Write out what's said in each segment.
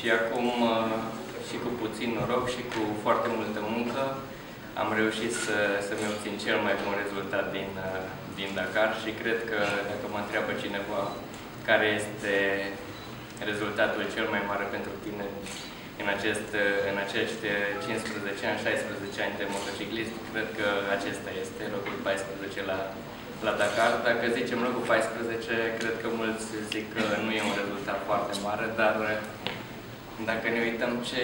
Și acum, uh, și cu puțin noroc și cu foarte multă muncă, am reușit să, să-mi obțin cel mai bun rezultat din, uh, din Dakar și cred că dacă mă întreabă cineva care este rezultatul cel mai mare pentru tine în, acest, în acești 15 ani, 16 ani de motociclist, cred că acesta este locul 14 la, la Dakar. Dacă zicem locul 14, cred că mulți zic că nu e un rezultat foarte mare, dar dacă ne uităm ce,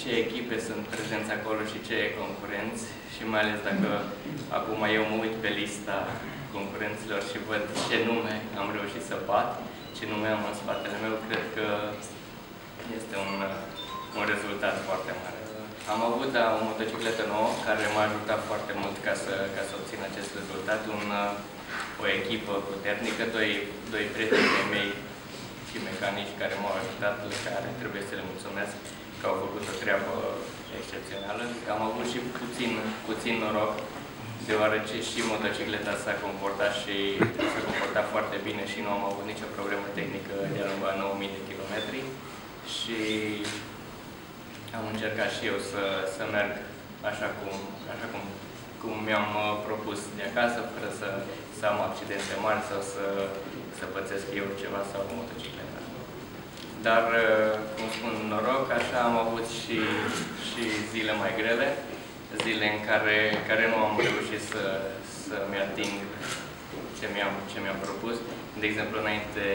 ce echipe sunt prezenți acolo și ce concurenți, și mai ales dacă acum eu mă uit pe lista concurenților și văd ce nume am reușit să bat, ce nume am în spatele meu, cred că este un, un rezultat foarte mare. Am avut da, o motocicletă nouă care m-a ajutat foarte mult ca să, ca să obțin acest rezultat, un, o echipă puternică, doi, doi prieteni mei și mecanici care m-au ajutat, la care trebuie să le mulțumesc că au făcut o treabă excepțională. Am avut și puțin, puțin noroc, deoarece și motocicleta s-a comportat și s-a comportat foarte bine și nu am avut nicio problemă tehnică de-a lungul 9000 de kilometri și am încercat și eu să, să merg așa cum, așa cum, cum mi-am uh, propus de acasă, fără să, să am accidente mari sau să, să pățesc eu ceva sau motocicleta. Dar, uh, cum spun, noroc, așa am avut și, și zile mai grele, zile în care, care nu am reușit să, să-mi ating ce mi-am ce mi propus. De exemplu, înainte,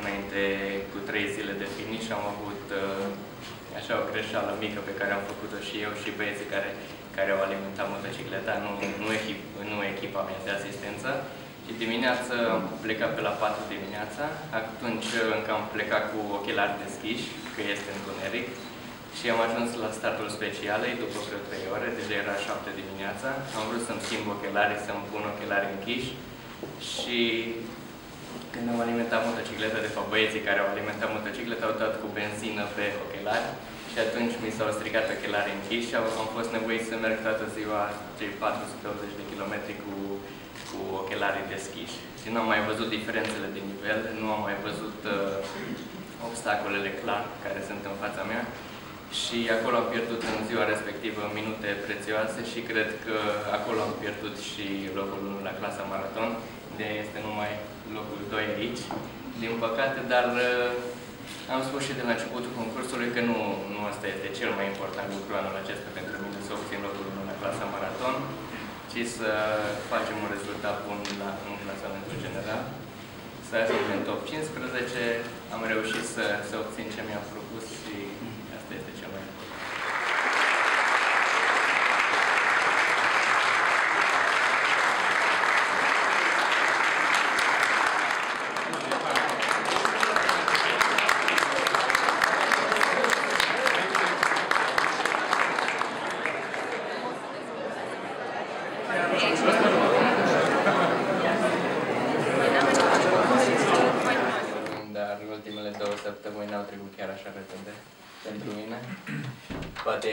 înainte cu trei zile de finish am avut uh, așa o greșeală mică pe care am făcut-o și eu și băieții care, care au alimentat motocicleta, nu, nu, echip, nu echipa mea de asistență. Și dimineața am plecat pe la 4 dimineața, atunci încă am plecat cu ochelari deschiși, că este întuneric, și am ajuns la startul specialei după vreo 3 ore, deja era 7 dimineața. Am vrut să-mi schimb ochelarii, să-mi pun ochelarii închiși. Și când am alimentat motocicleta, de fapt băieții care au alimentat motocicleta au dat cu benzină pe ochelari. Și atunci mi s-au stricat ochelarii închiși și am fost nevoit să merg toată ziua cei 480 de kilometri cu, cu ochelarii deschiși. Și nu am mai văzut diferențele de nivel, nu am mai văzut uh, obstacolele clar care sunt în fața mea. Și acolo am pierdut în ziua respectivă minute prețioase și cred că acolo am pierdut și locul 1 la clasa maraton, de este numai locul 2 aici, din păcate, dar uh, am spus și de la începutul concursului că nu, nu asta este cel mai important lucru anul acesta pentru mine, să obțin locul 1 la clasa maraton, ci să facem un rezultat bun la, în clasamentul general, să ajung în top 15, am reușit să, să obțin ce mi-am propus și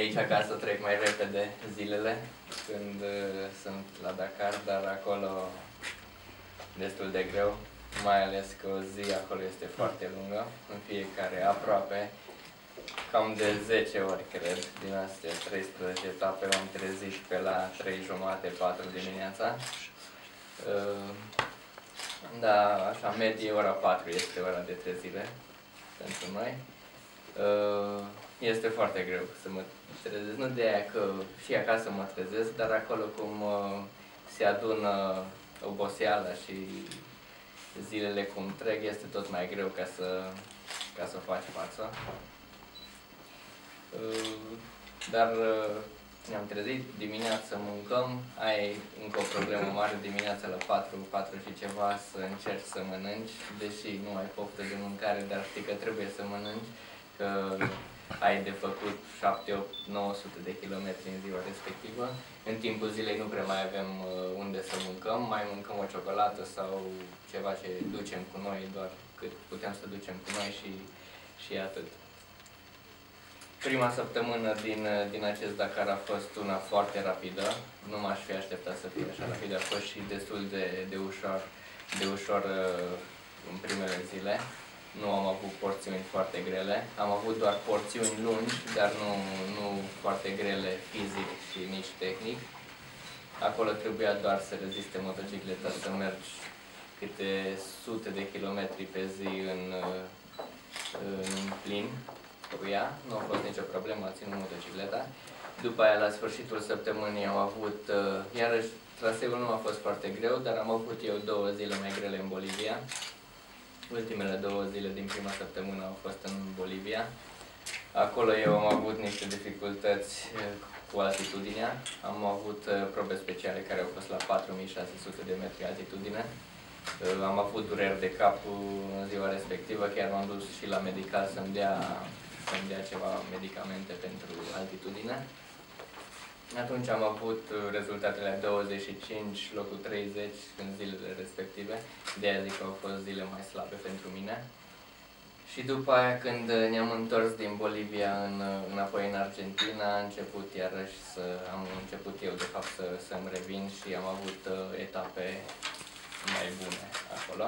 aici acasă trec mai repede zilele când uh, sunt la Dakar, dar acolo destul de greu, mai ales că o zi acolo este foarte lungă, în fiecare aproape, cam de 10 ori, cred, din astea 13 etape am trezit pe la 3 jumate, 4 dimineața. Uh, da, așa, medie ora 4 este ora de trezire pentru noi. Uh, este foarte greu să mă trezesc. Nu de aia că și acasă mă trezesc, dar acolo cum uh, se adună oboseala și zilele cum trec, este tot mai greu ca să, ca să faci față. Uh, dar uh, ne-am trezit, dimineața mâncăm, ai încă o problemă mare dimineața la 4, 4 și ceva să încerci să mănânci, deși nu ai poftă de mâncare, dar știi că trebuie să mănânci, că ai de făcut 7, 8, 900 de kilometri în ziua respectivă. În timpul zilei nu prea mai avem uh, unde să mâncăm, mai mâncăm o ciocolată sau ceva ce ducem cu noi, doar cât putem să ducem cu noi și, și atât. Prima săptămână din, din acest Dakar a fost una foarte rapidă. Nu m-aș fi așteptat să fie așa rapidă. A fost și destul de, de ușor, de ușor uh, în primele zile. Nu am avut porțiuni foarte grele. Am avut doar porțiuni lungi, dar nu, nu foarte grele fizic și nici tehnic. Acolo trebuia doar să reziste motocicleta, să mergi câte sute de kilometri pe zi în, în plin cu ea, nu a fost nicio problemă, a ținut motocicleta. După aia, la sfârșitul săptămânii, am avut, uh, iarăși, traseul nu a fost foarte greu, dar am avut eu două zile mai grele în Bolivia. Ultimele două zile din prima săptămână au fost în Bolivia. Acolo eu am avut niște dificultăți uh, cu altitudinea. Am avut uh, probe speciale care au fost la 4600 de metri altitudine. Am avut dureri de cap în ziua respectivă, chiar m-am dus și la medical să-mi dea să-mi dea ceva medicamente pentru altitudine. Atunci am avut uh, rezultatele 25, locul 30 în zilele respective, de aia zic că au fost zile mai slabe pentru mine. Și după aia, când ne-am întors din Bolivia în, uh, înapoi în Argentina, a început iarăși să am început eu de fapt să, să-mi revin și am avut uh, etape mai bune acolo.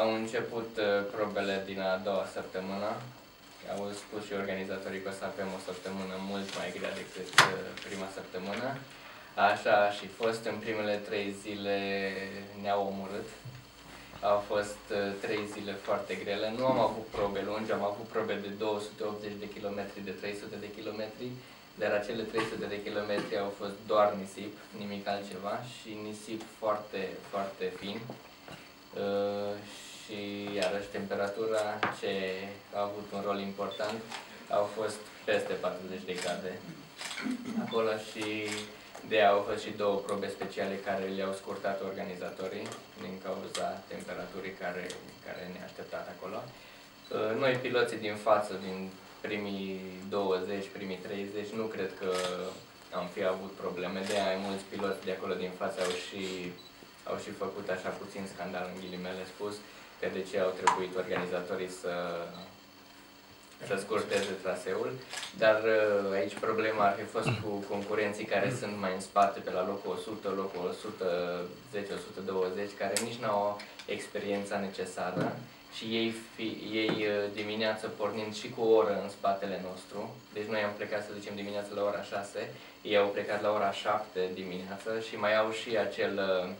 Au început uh, probele din a doua săptămână, au spus și organizatorii că o să avem o săptămână mult mai grea decât uh, prima săptămână. Așa a și fost. În primele trei zile ne-au omorât. Au fost uh, trei zile foarte grele. Nu am avut probe lungi, am avut probe de 280 de km, de 300 de km, dar acele 300 de km au fost doar nisip, nimic altceva și nisip foarte, foarte fin. Uh, și iarăși temperatura ce a avut un rol important au fost peste 40 de grade acolo și de aia au fost și două probe speciale care le-au scurtat organizatorii din cauza temperaturii care, care ne-a așteptat acolo. Uh, noi, piloții din față, din primii 20, primii 30, nu cred că am fi avut probleme. De aia mulți piloți de acolo din față au și, au și făcut așa puțin scandal în ghilimele spus că de ce au trebuit organizatorii să, să scurteze traseul, dar uh, aici problema ar fi fost cu concurenții care sunt mai în spate, pe la locul 100, locul 110-120, care nici nu au experiența necesară. Și ei, fi, ei uh, dimineață pornind și cu o oră în spatele nostru, deci noi am plecat, să zicem, dimineața la ora 6, ei au plecat la ora 7 dimineață și mai au și acel uh,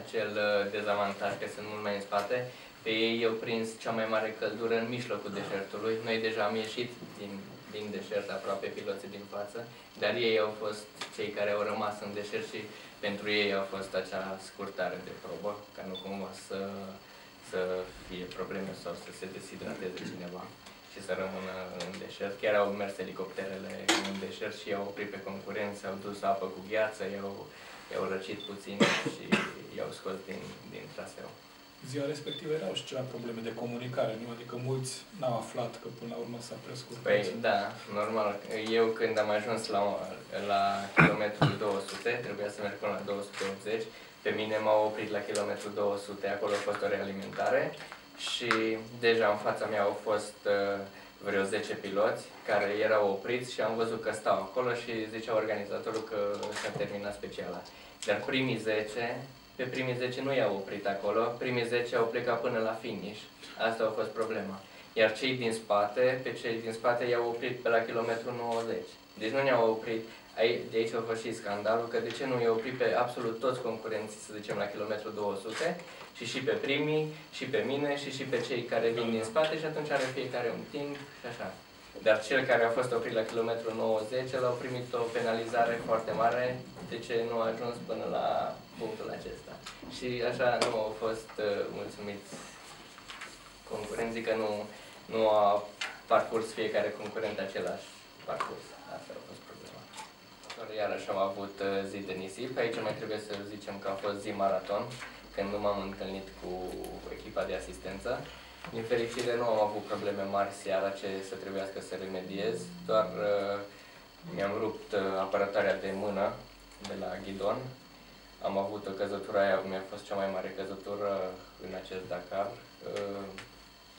acel uh, dezavantaj că sunt mult mai în spate. Pe ei au prins cea mai mare căldură în mijlocul deșertului. Noi deja am ieșit din, din deșert, aproape piloții din față, dar ei au fost cei care au rămas în deșert și pentru ei a fost acea scurtare de probă, ca nu cumva să, să fie probleme sau să se deshidrateze cineva și să rămână în deșert. Chiar au mers elicopterele în deșert și i-au oprit pe concurență, au dus apă cu gheață, i-au, i-au răcit puțin și i-au scos din, din traseu. Ziua respectivă erau și ceva probleme de comunicare, nu? Adică mulți n-au aflat că până la urmă s-a prescurt. Păi da, normal. Eu când am ajuns la, la kilometrul 200, trebuia să merg până la 280, pe mine m-au oprit la kilometrul 200, acolo a fost o realimentare și deja în fața mea au fost uh, vreo 10 piloți care erau opriți și am văzut că stau acolo și zicea organizatorul că s-a terminat speciala. Dar primii 10 pe primii 10 nu i-au oprit acolo, primii 10 au plecat până la finish. Asta a fost problema. Iar cei din spate, pe cei din spate i-au oprit pe la kilometru 90. Deci nu ne-au oprit, de aici a fost și scandalul, că de ce nu i-au oprit pe absolut toți concurenții, să zicem, la kilometru 200, și și pe primii, și pe mine, și și pe cei care vin din spate și atunci are fiecare un timp și așa. Dar cel care a fost oprit la kilometru 90, l-au primit o penalizare foarte mare, de ce nu a ajuns până la punctul acesta. Și așa nu au fost uh, mulțumiți concurenții că nu, nu a parcurs fiecare concurent același parcurs. Asta a fost problema. Iarăși am avut uh, zi de nisip. Aici mai trebuie să zicem că a fost zi maraton, când nu m-am întâlnit cu echipa de asistență. Din fericire nu am avut probleme mari seara ce să trebuiască să remediez, doar uh, mi-am rupt uh, apărătarea de mână de la ghidon. Am avut o căzătură aia, mi-a fost cea mai mare căzătură în acest Dakar. Uh,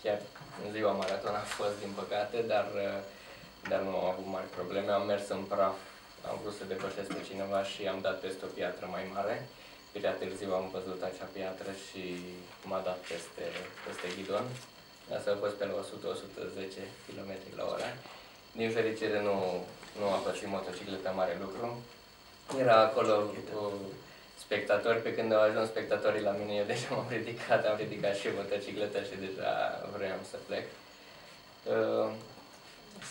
chiar în ziua maraton a fost, din păcate, dar uh, dar nu am avut mari probleme. Am mers în praf, am vrut să depășesc pe cineva și am dat peste o piatră mai mare. Prea târziu am văzut acea piatră și m-a dat peste, peste ghidon. Asta a fost pe la 100-110 km la oră. Din fericire nu, nu a pățit motocicleta mare lucru. Era acolo cu spectatori, pe când au ajuns spectatorii la mine, eu deja m-am ridicat, am ridicat și motocicleta și deja vreau să plec. Uh,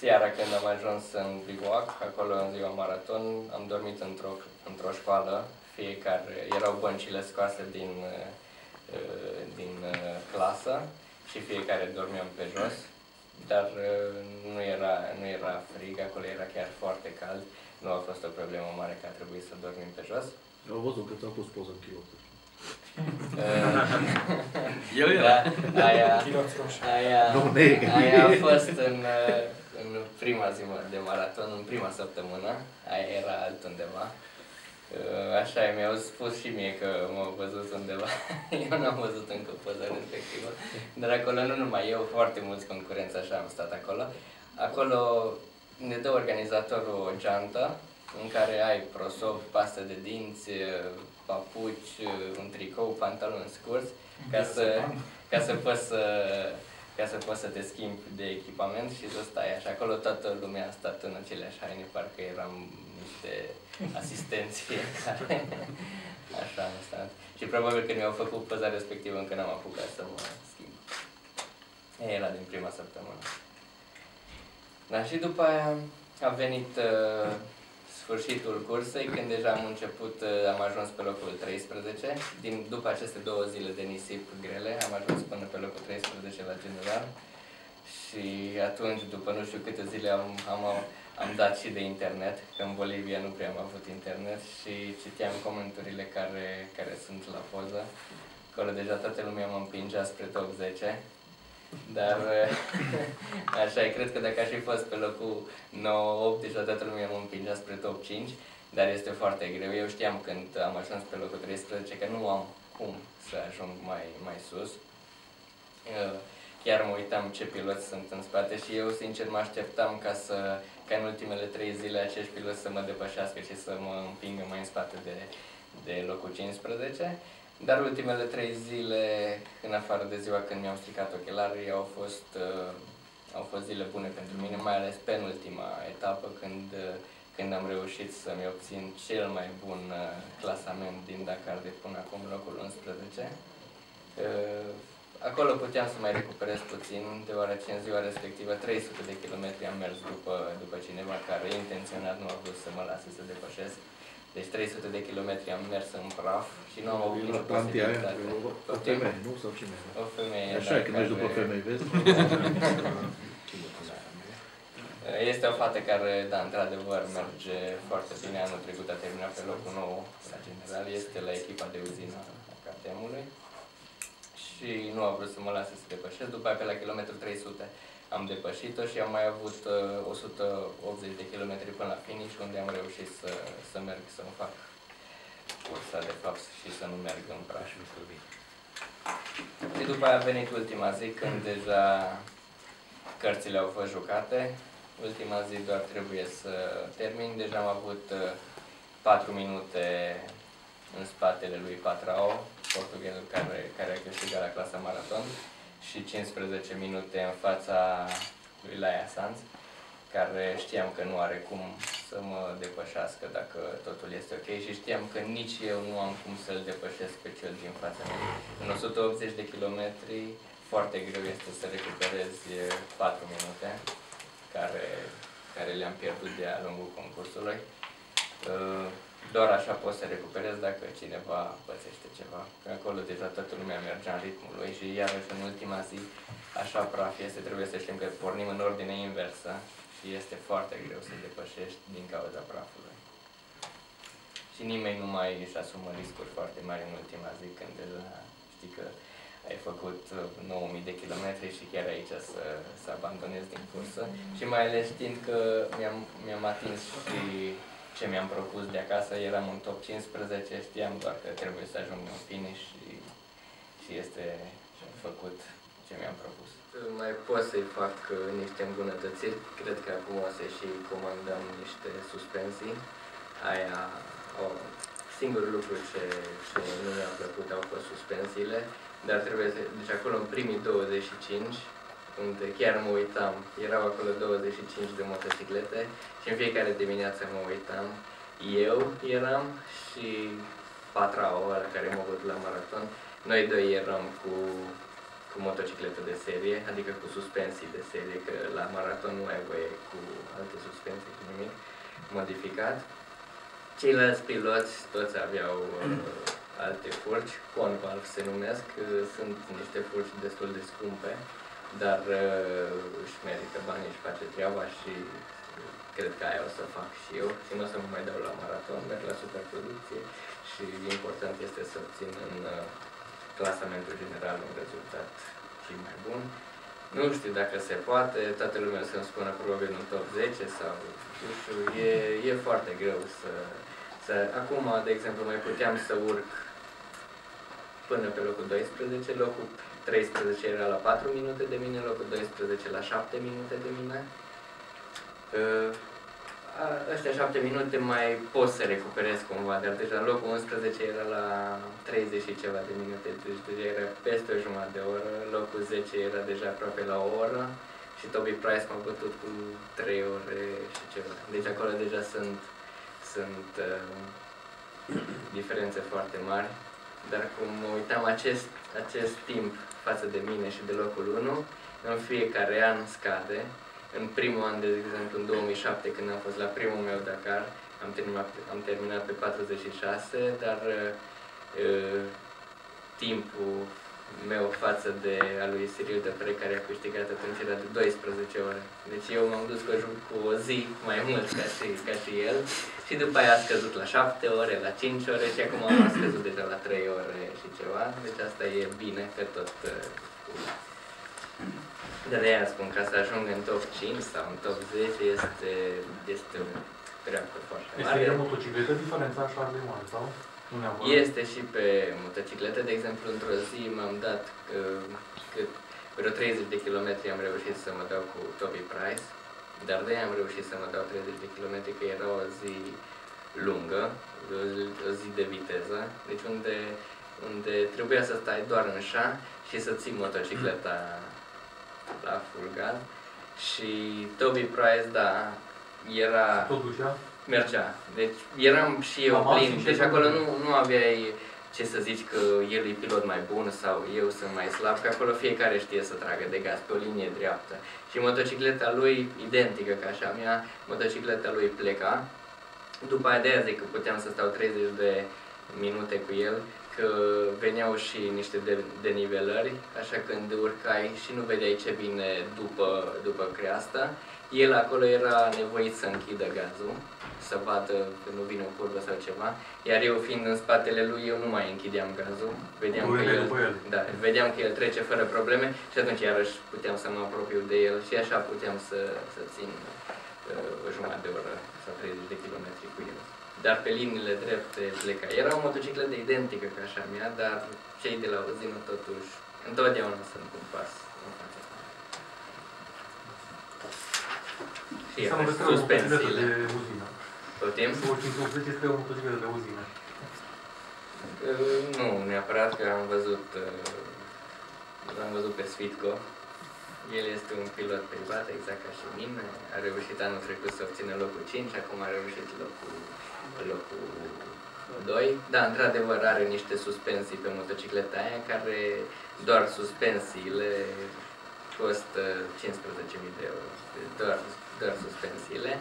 seara când am ajuns în Bivoac, acolo în ziua maraton, am dormit într-o, într-o școală, fiecare, erau băncile scoase din, uh, din uh, clasă și fiecare dormeam pe jos, dar nu era, nu era frig, acolo era chiar foarte cald, nu a fost o problemă mare că a trebuit să dormim pe jos. Au văzut că ți-au pus poză în chilotă. Eu era. Da, aia, aia, aia a fost în, în prima zi de maraton, în prima săptămână, aia era altundeva. Așa mi-au spus și mie că m-au văzut undeva. Eu n-am văzut încă poza respectivă. Dar acolo nu numai eu, foarte mulți concurenți așa am stat acolo. Acolo ne dă organizatorul o geantă în care ai prosop, pastă de dinți, papuci, un tricou, pantaloni scurți, ca să, ca să poți să ca să poți să te schimbi de echipament și să stai așa. Acolo toată lumea a stat în aceleași haine, parcă eram niște asistenți fiecare. Așa am stat. Și probabil că mi-au făcut poza respectivă încă n-am apucat să mă schimb. Era din prima săptămână. Da, și după aia a venit uh, sfârșitul cursei, când deja am început, uh, am ajuns pe locul 13. Din, după aceste două zile de nisip grele, am ajuns până pe locul 13 la general. Și atunci, după nu știu câte zile, am, am, am dat și de internet, că în Bolivia nu prea am avut internet și citeam comenturile care, care sunt la poză. Acolo deja toată lumea mă împingea spre top 10 dar așa e, cred că dacă aș fi fost pe locul 9-8, deja toată lumea mă împingea spre top 5, dar este foarte greu. Eu știam când am ajuns pe locul 13 că nu am cum să ajung mai, mai sus. Chiar mă uitam ce piloți sunt în spate și eu sincer mă așteptam ca să ca în ultimele trei zile acești piloți să mă depășească și să mă împingă mai în spate de, de locul 15. Dar ultimele trei zile, în afară de ziua când mi-am stricat ochelarii, au fost, uh, au fost zile bune pentru mine, mai ales penultima etapă, când, uh, când am reușit să-mi obțin cel mai bun uh, clasament din Dakar de până acum, locul 11. Uh, acolo puteam să mai recuperez puțin, deoarece în ziua respectivă 300 de kilometri am mers după, după cineva care intenționat nu a vrut să mă lase să depășesc. Deci 300 de kilometri am mers în praf și nu am avut nicio posibilitate. O femeie, nu? Sau cine? O femeie, Așa da, că mergi după femei, vezi? Este o fată care, da, într-adevăr, merge foarte bine. Anul trecut a terminat pe locul nou la general. Este la echipa de uzină a KTM-ului. Și nu a vrut să mă lase să depășesc. După aceea, pe la kilometrul 300, am depășit-o și am mai avut uh, 180 de km până la finish, unde am reușit să, să merg să-mi fac cursa de fapt și să nu merg în praș. Și după aia a venit ultima zi, când deja cărțile au fost jucate. Ultima zi doar trebuie să termin. Deja am avut uh, 4 minute în spatele lui Patrao, portughelul care, care a câștigat la clasa maraton și 15 minute în fața lui Laia Sanz, care știam că nu are cum să mă depășească dacă totul este ok și știam că nici eu nu am cum să-l depășesc pe cel din fața mea. În 180 de kilometri foarte greu este să recuperezi 4 minute care, care le-am pierdut de-a lungul concursului. Uh, doar așa poți să recuperezi dacă cineva pățește ceva. Că acolo deja toată lumea mergea în ritmul lui și iarăși în ultima zi așa praf este, trebuie să știm că pornim în ordine inversă și este foarte greu să depășești din cauza prafului. Și nimeni nu mai își asumă riscuri foarte mari în ultima zi când deja știi că ai făcut 9000 uh, de kilometri și chiar aici să, să abandonezi din cursă și mai ales știind că mi-am, mi-am atins și ce mi-am propus de acasă, eram în top 15, știam doar că trebuie să ajung în finish și, și este făcut ce mi-am propus. Mai pot să-i fac uh, niște îmbunătățiri. Cred că acum o să și comandăm niște suspensii. Aia, o, singurul lucru ce, ce nu mi-a plăcut au fost suspensiile, dar trebuie să, deci acolo în primii 25, unde chiar mă uitam, erau acolo 25 de motociclete și în fiecare dimineață mă uitam. Eu eram și Patrao, la care m-a avut la maraton, noi doi eram cu, cu motocicletă de serie, adică cu suspensii de serie, că la maraton nu ai voie cu alte suspensii, cu nimic modificat. Ceilalți piloți toți aveau uh, alte furci, Convalf se numesc, uh, sunt niște furci destul de scumpe, dar uh, își merită banii, își face treaba și cred că aia o să fac și eu. Și nu o să mă mai dau la maraton, merg la superproducție. Și important este să obțin în uh, clasamentul general un rezultat și mai bun. Nu știu dacă se poate, toată lumea să-mi spună probabil în top 10 sau, nu știu, e, e foarte greu să, să... Acum, de exemplu, mai puteam să urc până pe locul 12, locul 13 era la 4 minute de mine, locul 12 la 7 minute de mine. Uh, ăștia 7 minute mai pot să recuperez cumva, dar deja locul 11 era la 30 și ceva de minute, deci deja era peste o jumătate de oră, locul 10 era deja aproape la o oră și Toby Price m-a bătut cu 3 ore și ceva. Deci acolo deja sunt, sunt uh, diferențe foarte mari, dar cum mă uitam acest, acest timp față de mine și de locul 1, în fiecare an scade, în primul an, de exemplu, în 2007, când am fost la primul meu Dakar, am terminat, am terminat pe 46, dar uh, timpul meu față de a lui Cyril de Pre, care a câștigat atunci, era de 12 ore. Deci eu m-am dus cu, cu o zi mai mult ca și, ca și el și după aia a scăzut la 7 ore, la 5 ore și acum am scăzut deja la 3 ore și ceva. Deci asta e bine că tot uh, de aia spun, ca să ajung în top 5 sau în top 10 este, este o treabă foarte mare. Este pe motocicletă diferența așa de mare, sau? Este și pe motocicletă, de exemplu, într-o zi m-am dat uh, cât vreo 30 de kilometri am reușit să mă dau cu Toby Price, dar de am reușit să mă dau 30 de kilometri, că era o zi lungă, o zi, o zi de viteză, deci unde, unde trebuia să stai doar în șa și să ții motocicleta la full gas. Și Toby Price, da, era... Tot ducea? Mergea. Deci eram și eu Mama, plin. Deci acolo nu, nu aveai ce să zici că el e pilot mai bun sau eu sunt mai slab, că acolo fiecare știe să tragă de gaz pe o linie dreaptă. Și motocicleta lui, identică ca așa mea, motocicleta lui pleca. După aia de aia zic că puteam să stau 30 de minute cu el, că veneau și niște de, denivelări, așa când urcai și nu vedeai ce vine după, după creasta, el acolo era nevoit să închidă gazul, să vadă că nu vine o curbă sau ceva, iar eu fiind în spatele lui, eu nu mai închideam gazul, vedeam că el, el. Da, vedeam că el trece fără probleme și atunci iarăși puteam să mă apropiu de el și așa puteam să, să țin uh, o jumătate de oră sau 30 de kilometri cu el dar pe liniile drepte pleca. Era o motocicletă identică ca așa mea, dar cei de la uzină totuși întotdeauna sunt un pas în fața Și era suspensiile. de uzină. Putem? Să urci în este o motocicletă de uzină. Uh, nu, neapărat că am văzut uh, l-am văzut pe Svitko. El este un pilot privat, exact ca și mine. A reușit anul trecut să obțină locul 5, acum a reușit locul pe locul 2. Da, într-adevăr are niște suspensii pe motocicleta aia care doar suspensiile costă 15.000 de euro. Doar, doar suspensiile.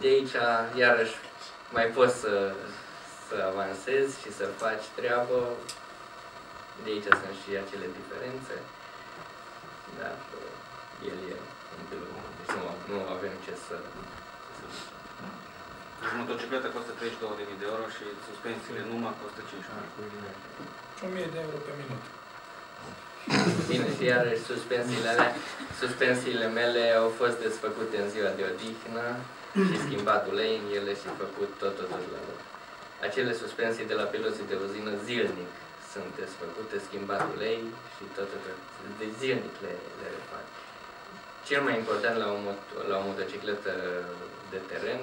De aici, iarăși, mai poți să, să avansezi și să faci treabă. De aici sunt și acele diferențe. Dar el e un pilot. Deci nu, nu avem ce să deci motocicleta costă 32.000 de euro și suspensiile numai costă 15.000. 1000 de euro pe minut. Bine, și iarăși suspensiile alea, suspensiile mele au fost desfăcute în ziua de odihnă și schimbat ulei în ele și făcut tot, tot, tot la loc. Acele suspensii de la piloții de uzină zilnic sunt desfăcute, schimbat ulei și tot, tot, tot de zilnic le, le refac. Cel mai important la o, moto, la o motocicletă de teren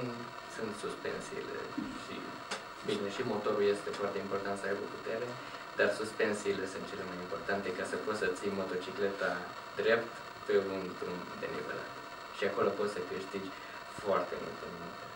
sunt suspensiile și bine, și motorul este foarte important să aibă putere, dar suspensiile sunt cele mai importante ca să poți să ții motocicleta drept pe un drum de nivelat. Și acolo poți să câștigi foarte multe minute.